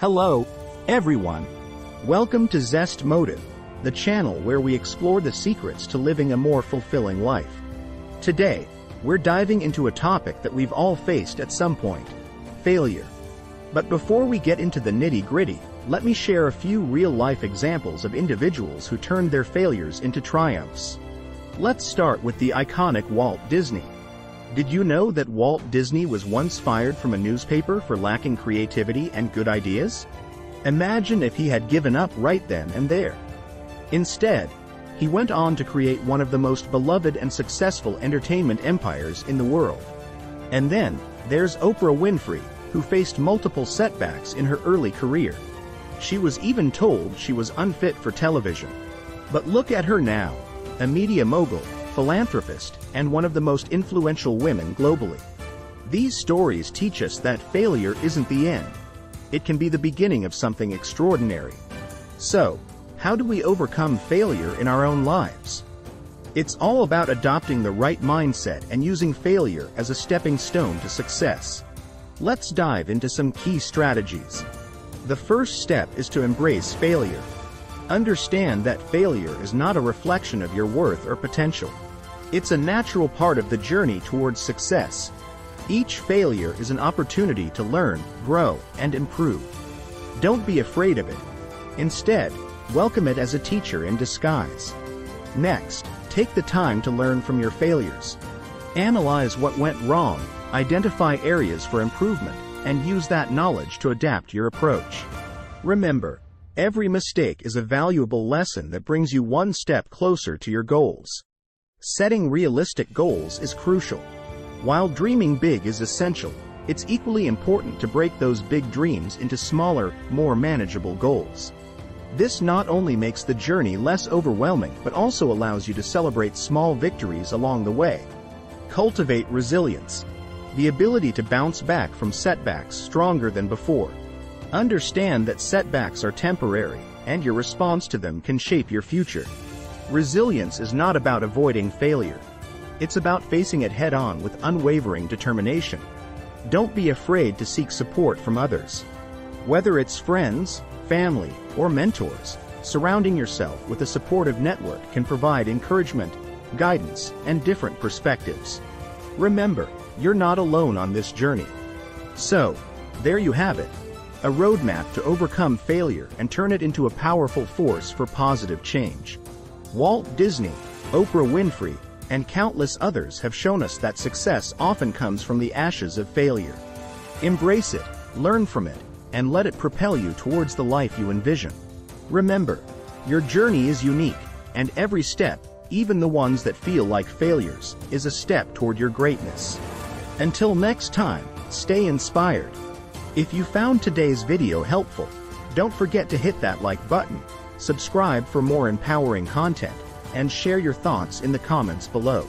Hello, everyone. Welcome to ZestMotive, the channel where we explore the secrets to living a more fulfilling life. Today, we're diving into a topic that we've all faced at some point failure. But before we get into the nitty gritty, let me share a few real life examples of individuals who turned their failures into triumphs. Let's start with the iconic Walt Disney. Did you know that Walt Disney was once fired from a newspaper for lacking creativity and good ideas? Imagine if he had given up right then and there. Instead, he went on to create one of the most beloved and successful entertainment empires in the world. And then, there's Oprah Winfrey, who faced multiple setbacks in her early career. She was even told she was unfit for television. But look at her now, a media mogul, philanthropist, and one of the most influential women globally. These stories teach us that failure isn't the end. It can be the beginning of something extraordinary. So, how do we overcome failure in our own lives? It's all about adopting the right mindset and using failure as a stepping stone to success. Let's dive into some key strategies. The first step is to embrace failure. Understand that failure is not a reflection of your worth or potential. It's a natural part of the journey towards success. Each failure is an opportunity to learn, grow, and improve. Don't be afraid of it. Instead, welcome it as a teacher in disguise. Next, take the time to learn from your failures. Analyze what went wrong, identify areas for improvement, and use that knowledge to adapt your approach. Remember, every mistake is a valuable lesson that brings you one step closer to your goals. Setting realistic goals is crucial. While dreaming big is essential, it's equally important to break those big dreams into smaller, more manageable goals. This not only makes the journey less overwhelming but also allows you to celebrate small victories along the way. Cultivate resilience, the ability to bounce back from setbacks stronger than before. Understand that setbacks are temporary, and your response to them can shape your future. Resilience is not about avoiding failure. It's about facing it head on with unwavering determination. Don't be afraid to seek support from others. Whether it's friends, family, or mentors, surrounding yourself with a supportive network can provide encouragement, guidance, and different perspectives. Remember, you're not alone on this journey. So, there you have it. A roadmap to overcome failure and turn it into a powerful force for positive change. Walt Disney, Oprah Winfrey, and countless others have shown us that success often comes from the ashes of failure. Embrace it, learn from it, and let it propel you towards the life you envision. Remember, your journey is unique, and every step, even the ones that feel like failures, is a step toward your greatness. Until next time, stay inspired. If you found today's video helpful, don't forget to hit that like button subscribe for more empowering content, and share your thoughts in the comments below.